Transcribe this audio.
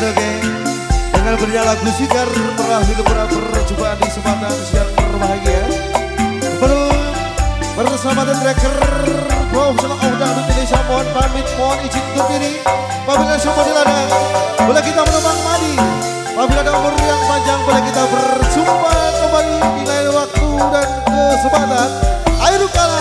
Oke Dengan bernyala lagu Sigar Merakhir percobaan di kesempatan siang berbahagia Belum bersama The Tracker untuk Auda Indonesia Mohon pamit, mohon izin untuk diri. Apabila semua diladang boleh kita menemang mandi. Pabila ada umur yang panjang boleh kita berjumpa kembali. Di lain waktu dan kesempatan. Ayo kalah